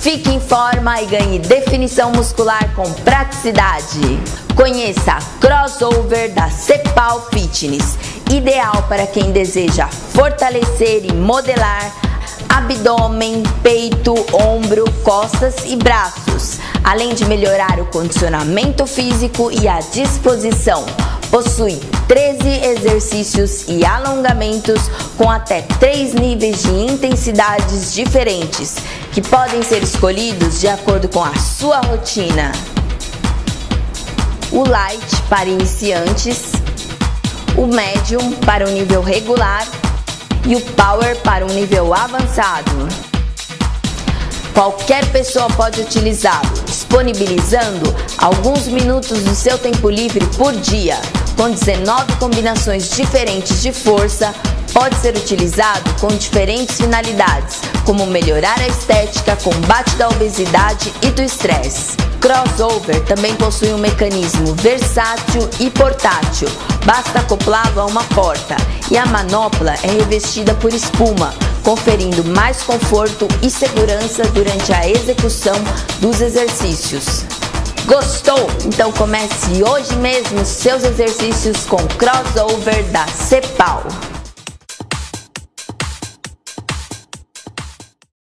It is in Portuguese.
Fique em forma e ganhe definição muscular com praticidade. Conheça a crossover da Cepal Fitness, ideal para quem deseja fortalecer e modelar abdômen, peito, ombro, costas e braços, além de melhorar o condicionamento físico e a disposição. Possui 13 exercícios e alongamentos com até 3 níveis de intensidades diferentes, que podem ser escolhidos de acordo com a sua rotina. O light para iniciantes, o medium para o nível regular e o Power para um nível avançado. Qualquer pessoa pode utilizá-lo, disponibilizando alguns minutos do seu tempo livre por dia, com 19 combinações diferentes de força. Pode ser utilizado com diferentes finalidades, como melhorar a estética, combate da obesidade e do estresse. Crossover também possui um mecanismo versátil e portátil. Basta acoplá-lo a uma porta e a manopla é revestida por espuma, conferindo mais conforto e segurança durante a execução dos exercícios. Gostou? Então comece hoje mesmo seus exercícios com crossover da Cepal.